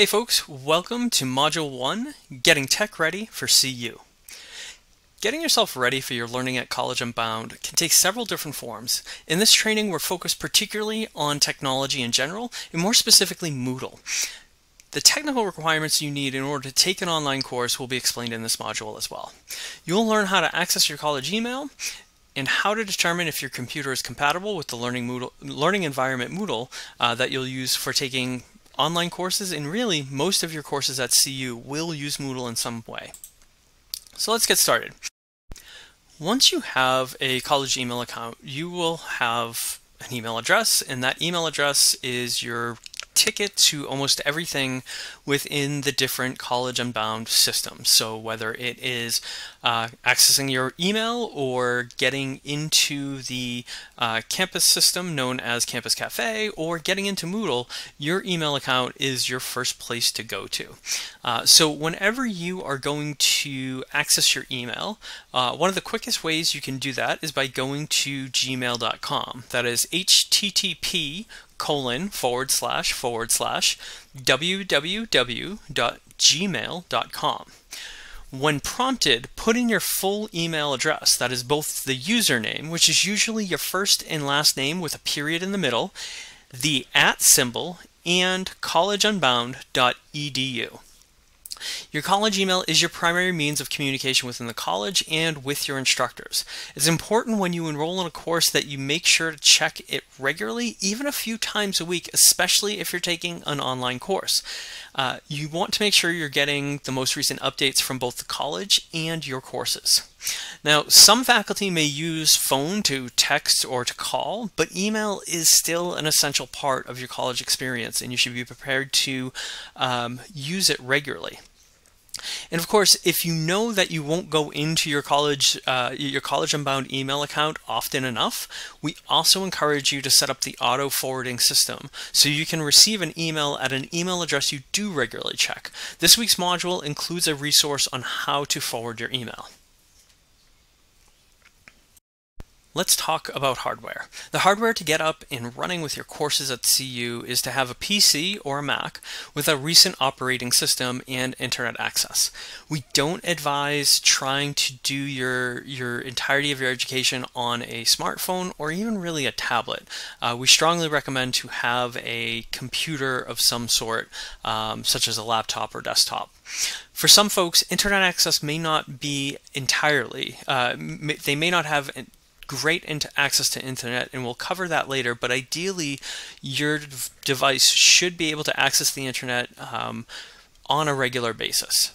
Hey folks, welcome to Module 1, Getting Tech Ready for CU. Getting yourself ready for your learning at College Unbound can take several different forms. In this training, we're focused particularly on technology in general, and more specifically Moodle. The technical requirements you need in order to take an online course will be explained in this module as well. You'll learn how to access your college email, and how to determine if your computer is compatible with the learning, Moodle, learning environment Moodle uh, that you'll use for taking online courses, and really most of your courses at CU will use Moodle in some way. So let's get started. Once you have a college email account, you will have an email address, and that email address is your ticket to almost everything within the different college unbound systems. So whether it is uh, accessing your email or getting into the uh, campus system known as Campus Cafe or getting into Moodle, your email account is your first place to go to. Uh, so whenever you are going to access your email, uh, one of the quickest ways you can do that is by going to gmail.com. That is http colon forward slash forward slash www.gmail.com. When prompted, put in your full email address, that is both the username, which is usually your first and last name with a period in the middle, the at symbol, and collegeunbound.edu. Your college email is your primary means of communication within the college and with your instructors. It's important when you enroll in a course that you make sure to check it regularly, even a few times a week, especially if you're taking an online course. Uh, you want to make sure you're getting the most recent updates from both the college and your courses. Now, some faculty may use phone to text or to call, but email is still an essential part of your college experience, and you should be prepared to um, use it regularly. And of course, if you know that you won't go into your college uh, your college unbound email account often enough, we also encourage you to set up the auto forwarding system so you can receive an email at an email address you do regularly check. This week's module includes a resource on how to forward your email. Let's talk about hardware. The hardware to get up and running with your courses at CU is to have a PC or a Mac with a recent operating system and internet access. We don't advise trying to do your, your entirety of your education on a smartphone or even really a tablet. Uh, we strongly recommend to have a computer of some sort, um, such as a laptop or desktop. For some folks, internet access may not be entirely, uh, they may not have great into access to internet and we'll cover that later but ideally your device should be able to access the internet um, on a regular basis.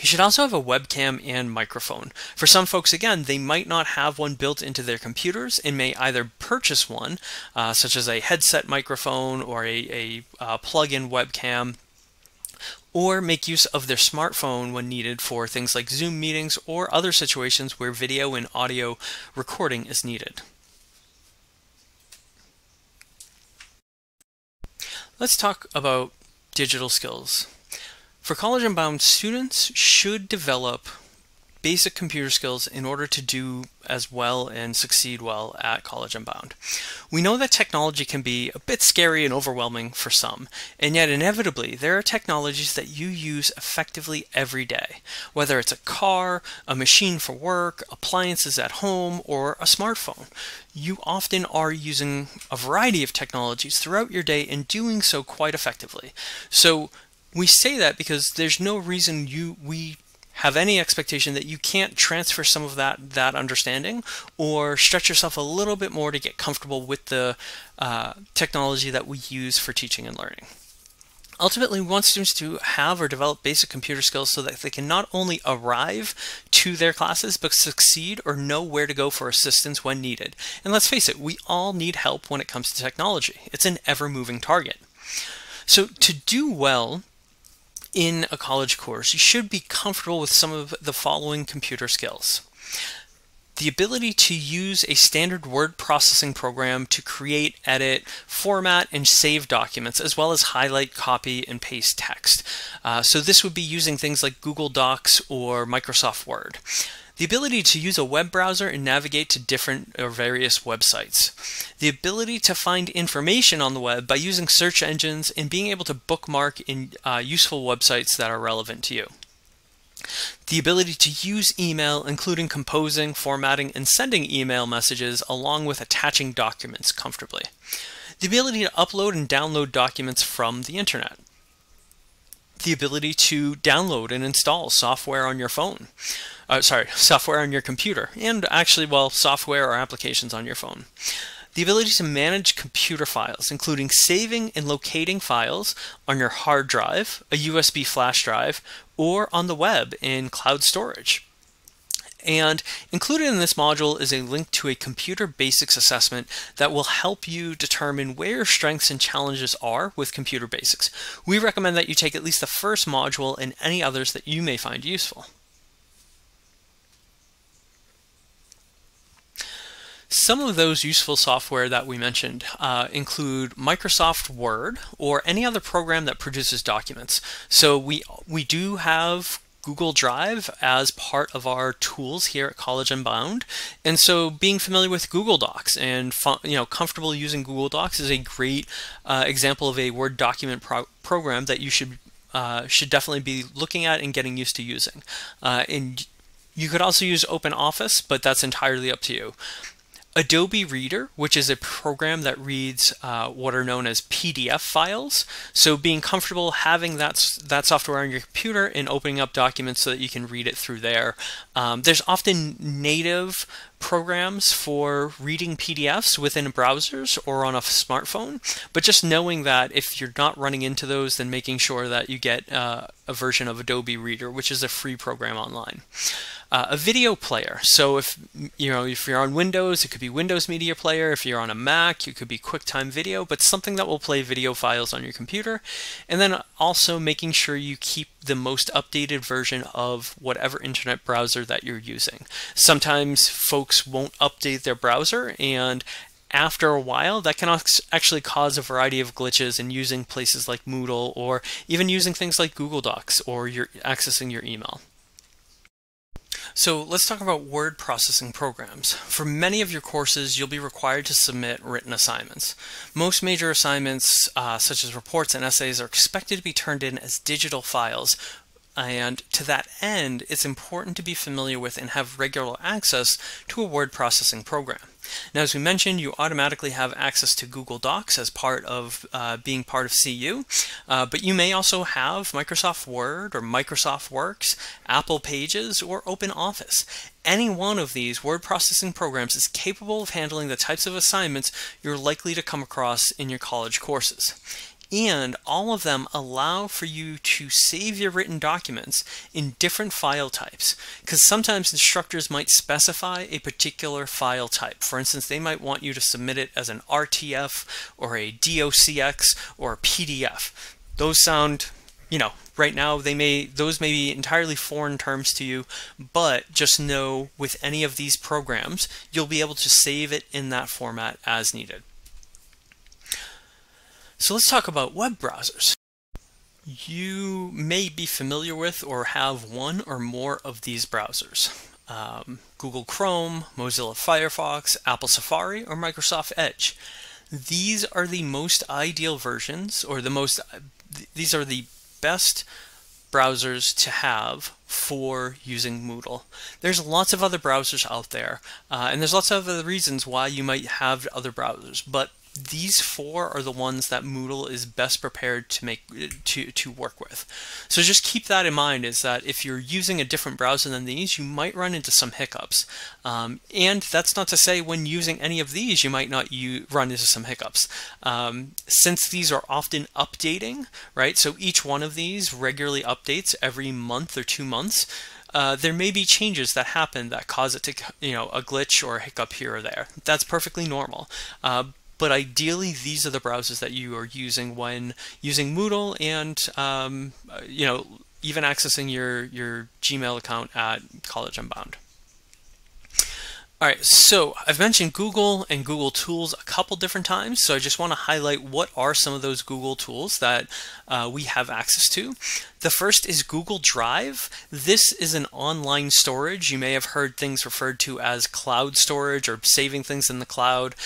You should also have a webcam and microphone. For some folks, again, they might not have one built into their computers and may either purchase one, uh, such as a headset microphone or a, a uh, plug-in webcam, or make use of their smartphone when needed for things like Zoom meetings or other situations where video and audio recording is needed. Let's talk about digital skills. For College Unbound, students should develop basic computer skills in order to do as well and succeed well at College Unbound. We know that technology can be a bit scary and overwhelming for some, and yet inevitably there are technologies that you use effectively every day, whether it's a car, a machine for work, appliances at home, or a smartphone. You often are using a variety of technologies throughout your day and doing so quite effectively. So we say that because there's no reason you we have any expectation that you can't transfer some of that that understanding or stretch yourself a little bit more to get comfortable with the uh, technology that we use for teaching and learning. Ultimately, we want students to have or develop basic computer skills so that they can not only arrive to their classes, but succeed or know where to go for assistance when needed. And let's face it, we all need help when it comes to technology. It's an ever-moving target. So to do well in a college course, you should be comfortable with some of the following computer skills. the ability to use a standard word processing program to create, edit, format, and save documents, as well as highlight, copy, and paste text. Uh, so this would be using things like Google Docs or Microsoft Word. The ability to use a web browser and navigate to different or various websites. The ability to find information on the web by using search engines and being able to bookmark in uh, useful websites that are relevant to you. The ability to use email, including composing, formatting, and sending email messages, along with attaching documents comfortably. The ability to upload and download documents from the internet. The ability to download and install software on your phone. Uh, sorry, software on your computer, and actually, well, software or applications on your phone the ability to manage computer files, including saving and locating files on your hard drive, a USB flash drive, or on the web in cloud storage. And included in this module is a link to a computer basics assessment that will help you determine where your strengths and challenges are with computer basics. We recommend that you take at least the first module and any others that you may find useful. Some of those useful software that we mentioned uh, include Microsoft Word or any other program that produces documents. So we we do have Google Drive as part of our tools here at College Unbound. And so being familiar with Google Docs and you know comfortable using Google Docs is a great uh, example of a Word document pro program that you should uh, should definitely be looking at and getting used to using. Uh, and you could also use OpenOffice, but that's entirely up to you. Adobe Reader, which is a program that reads uh, what are known as PDF files. So being comfortable having that, that software on your computer and opening up documents so that you can read it through there. Um, there's often native programs for reading PDFs within browsers or on a smartphone, but just knowing that if you're not running into those, then making sure that you get uh, a version of Adobe Reader, which is a free program online. Uh, a video player. So if you know if you're on Windows, it could be Windows Media Player. If you're on a Mac, it could be QuickTime Video, but something that will play video files on your computer. And then also making sure you keep the most updated version of whatever internet browser that you're using. Sometimes folks won't update their browser and after a while, that can actually cause a variety of glitches in using places like Moodle or even using things like Google Docs or you're accessing your email. So let's talk about word processing programs. For many of your courses, you'll be required to submit written assignments. Most major assignments, uh, such as reports and essays, are expected to be turned in as digital files and to that end, it's important to be familiar with and have regular access to a word processing program. Now, as we mentioned, you automatically have access to Google Docs as part of uh, being part of CU, uh, but you may also have Microsoft Word or Microsoft Works, Apple Pages, or Open Office. Any one of these word processing programs is capable of handling the types of assignments you're likely to come across in your college courses and all of them allow for you to save your written documents in different file types because sometimes instructors might specify a particular file type. For instance, they might want you to submit it as an RTF or a DOCX or a PDF. Those sound, you know, right now they may those may be entirely foreign terms to you, but just know with any of these programs, you'll be able to save it in that format as needed. So let's talk about web browsers. You may be familiar with or have one or more of these browsers. Um, Google Chrome, Mozilla Firefox, Apple Safari, or Microsoft Edge. These are the most ideal versions, or the most, these are the best browsers to have for using Moodle. There's lots of other browsers out there, uh, and there's lots of other reasons why you might have other browsers, but these four are the ones that Moodle is best prepared to make to to work with. So just keep that in mind is that if you're using a different browser than these, you might run into some hiccups. Um, and that's not to say when using any of these, you might not you run into some hiccups. Um, since these are often updating, right? So each one of these regularly updates every month or two months. Uh, there may be changes that happen that cause it to, you know, a glitch or a hiccup here or there. That's perfectly normal. Uh, but ideally these are the browsers that you are using when using Moodle and um, you know even accessing your your Gmail account at College Unbound. All right, so I've mentioned Google and Google Tools a couple different times, so I just want to highlight what are some of those Google tools that uh, we have access to. The first is Google Drive. This is an online storage. You may have heard things referred to as cloud storage or saving things in the cloud.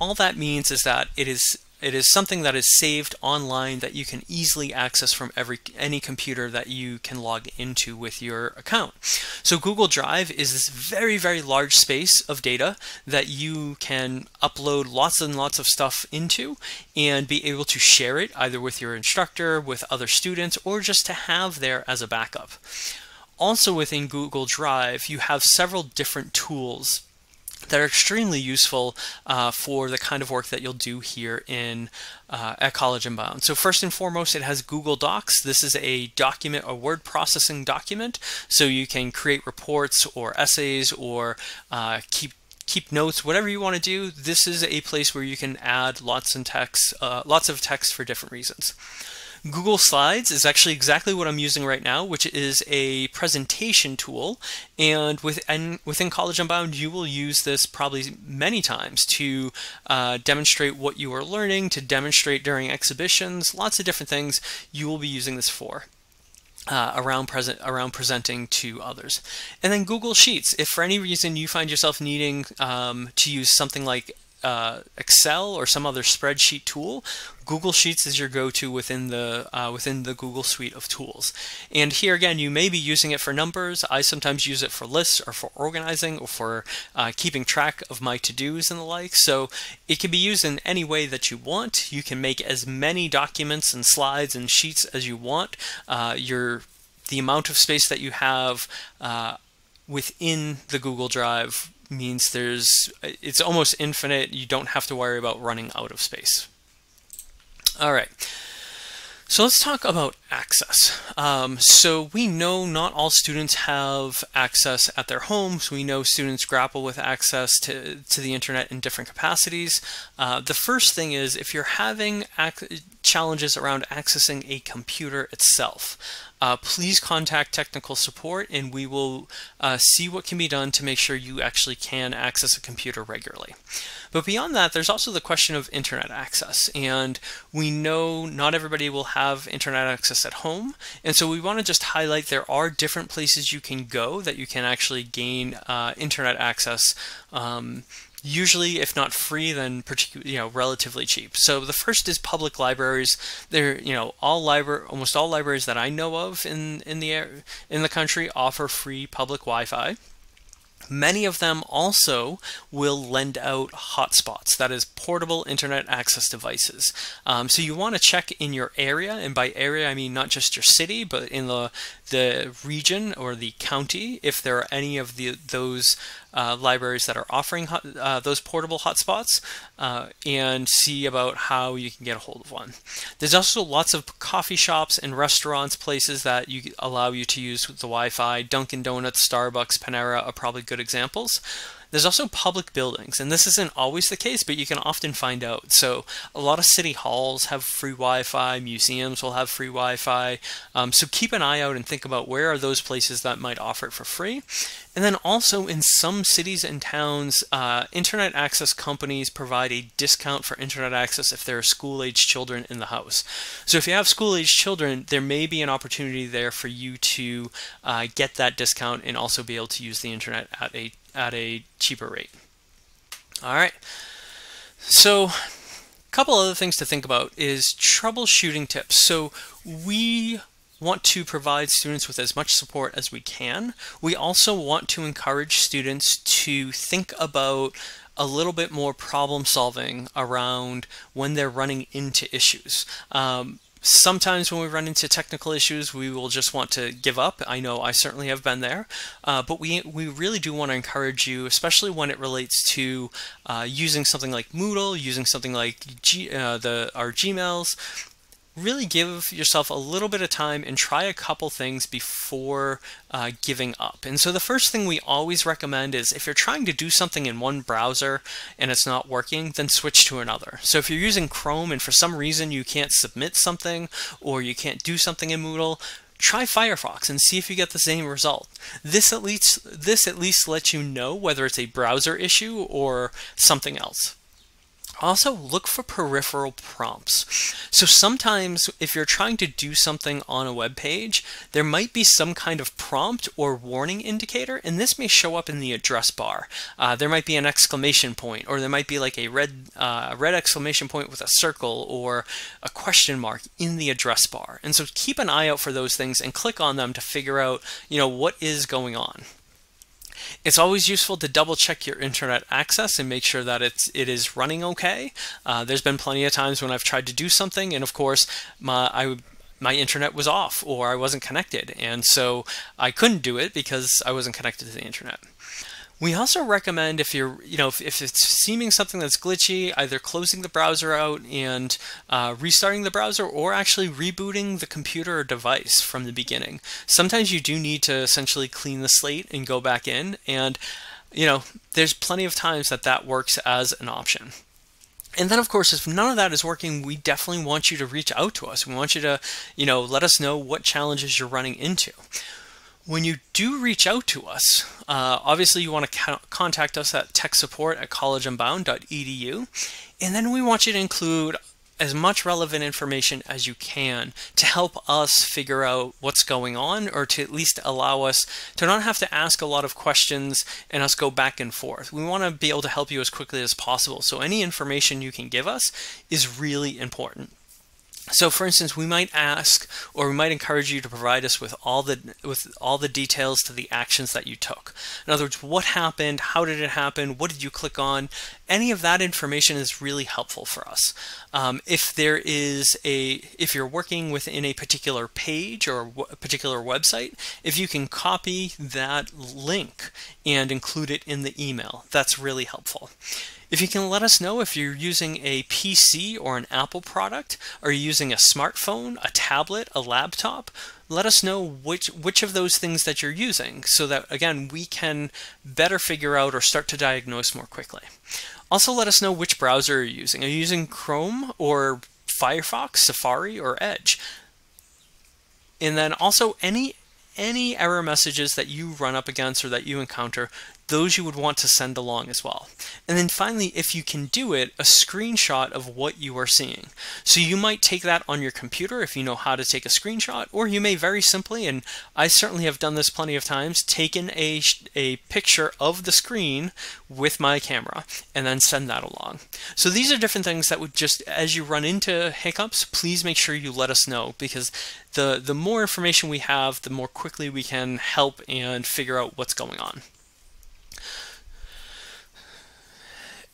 All that means is that it is it is something that is saved online that you can easily access from every any computer that you can log into with your account. So Google Drive is this very, very large space of data that you can upload lots and lots of stuff into and be able to share it either with your instructor, with other students, or just to have there as a backup. Also within Google Drive, you have several different tools that are extremely useful uh, for the kind of work that you'll do here in uh, at College Unbound. So first and foremost, it has Google Docs. This is a document, a word processing document, so you can create reports or essays or uh, keep keep notes, whatever you want to do. This is a place where you can add lots and text, uh, lots of text for different reasons. Google Slides is actually exactly what I'm using right now, which is a presentation tool. And within, within College Unbound, you will use this probably many times to uh, demonstrate what you are learning, to demonstrate during exhibitions, lots of different things you will be using this for. Uh, around present around presenting to others, and then Google Sheets. If for any reason you find yourself needing um, to use something like uh, Excel or some other spreadsheet tool, Google Sheets is your go-to within the uh, within the Google suite of tools. And here again, you may be using it for numbers. I sometimes use it for lists or for organizing or for uh, keeping track of my to-dos and the like. So it can be used in any way that you want. You can make as many documents and slides and sheets as you want. Uh, your the amount of space that you have uh, within the Google Drive means there's it's almost infinite. You don't have to worry about running out of space. All right. So let's talk about access. Um, so we know not all students have access at their homes. We know students grapple with access to, to the internet in different capacities. Uh, the first thing is if you're having challenges around accessing a computer itself, uh, please contact technical support and we will uh, see what can be done to make sure you actually can access a computer regularly. But beyond that, there's also the question of internet access. And we know not everybody will have internet access at home. And so we want to just highlight there are different places you can go that you can actually gain uh, internet access um, usually if not free then particularly you know relatively cheap. So the first is public libraries. They're you know all library almost all libraries that i know of in in the in the country offer free public wi-fi Many of them also will lend out hotspots, that is portable internet access devices. Um, so you want to check in your area, and by area I mean not just your city, but in the, the region or the county, if there are any of the, those uh, libraries that are offering hot, uh, those portable hotspots uh, and see about how you can get a hold of one. There's also lots of coffee shops and restaurants, places that you allow you to use the Wi-Fi. Dunkin' Donuts, Starbucks, Panera are probably good examples. There's also public buildings, and this isn't always the case, but you can often find out. So a lot of city halls have free Wi-Fi, museums will have free Wi-Fi. Um, so keep an eye out and think about where are those places that might offer it for free. And then also in some cities and towns, uh, internet access companies provide a discount for internet access if there are school-age children in the house. So if you have school-age children, there may be an opportunity there for you to uh, get that discount and also be able to use the internet at a at a cheaper rate. All right. So a couple other things to think about is troubleshooting tips. So we want to provide students with as much support as we can. We also want to encourage students to think about a little bit more problem solving around when they're running into issues. Um, Sometimes when we run into technical issues, we will just want to give up. I know I certainly have been there, uh, but we, we really do want to encourage you, especially when it relates to uh, using something like Moodle, using something like G, uh, the our Gmails, really give yourself a little bit of time and try a couple things before uh, giving up. And so the first thing we always recommend is if you're trying to do something in one browser and it's not working, then switch to another. So if you're using Chrome and for some reason you can't submit something or you can't do something in Moodle, try Firefox and see if you get the same result. This at least this at least lets you know whether it's a browser issue or something else. Also, look for peripheral prompts. So sometimes if you're trying to do something on a web page, there might be some kind of prompt or warning indicator, and this may show up in the address bar. Uh, there might be an exclamation point, or there might be like a red, uh, red exclamation point with a circle or a question mark in the address bar. And so keep an eye out for those things and click on them to figure out, you know, what is going on. It's always useful to double check your internet access and make sure that it's it is running okay. Uh, there's been plenty of times when I've tried to do something and of course my I my internet was off or I wasn't connected and so I couldn't do it because I wasn't connected to the internet. We also recommend if you're, you know, if, if it's seeming something that's glitchy, either closing the browser out and uh, restarting the browser or actually rebooting the computer or device from the beginning. Sometimes you do need to essentially clean the slate and go back in and, you know, there's plenty of times that that works as an option. And then, of course, if none of that is working, we definitely want you to reach out to us. We want you to, you know, let us know what challenges you're running into. When you do reach out to us, uh, obviously you want to contact us at tech support at collegeunbound.edu. And then we want you to include as much relevant information as you can to help us figure out what's going on or to at least allow us to not have to ask a lot of questions and us go back and forth. We want to be able to help you as quickly as possible. So any information you can give us is really important. So for instance, we might ask or we might encourage you to provide us with all the with all the details to the actions that you took. In other words, what happened, how did it happen, what did you click on? Any of that information is really helpful for us. Um, if there is a if you're working within a particular page or a particular website, if you can copy that link and include it in the email, that's really helpful. If you can let us know if you're using a PC or an Apple product, are you using a smartphone, a tablet, a laptop, let us know which which of those things that you're using so that again we can better figure out or start to diagnose more quickly. Also let us know which browser you're using. Are you using Chrome or Firefox, Safari, or Edge? And then also any any error messages that you run up against or that you encounter, those you would want to send along as well. And then finally, if you can do it, a screenshot of what you are seeing. So you might take that on your computer if you know how to take a screenshot, or you may very simply, and I certainly have done this plenty of times, taken a, a picture of the screen with my camera and then send that along. So these are different things that would just, as you run into hiccups, please make sure you let us know because the, the more information we have, the more quickly we can help and figure out what's going on.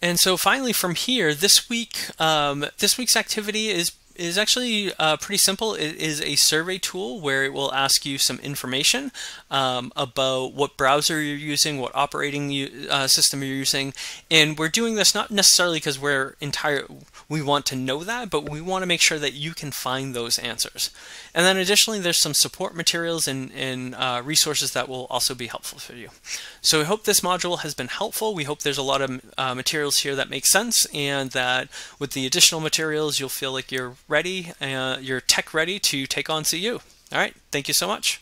And so finally from here, this week, um, this week's activity is is actually uh, pretty simple. It is a survey tool where it will ask you some information um, about what browser you're using, what operating uh, system you're using, and we're doing this not necessarily because we're entire we want to know that, but we want to make sure that you can find those answers. And then additionally, there's some support materials and, and uh, resources that will also be helpful for you. So we hope this module has been helpful. We hope there's a lot of uh, materials here that make sense and that with the additional materials, you'll feel like you're ready, uh, tech ready to take on CU. All right, thank you so much.